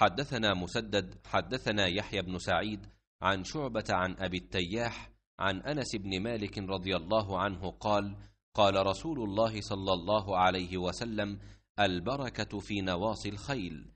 حدثنا مسدد حدثنا يحيى بن سعيد عن شعبة عن أبي التياح عن أنس بن مالك رضي الله عنه قال قال رسول الله صلى الله عليه وسلم البركة في نواصي الخيل.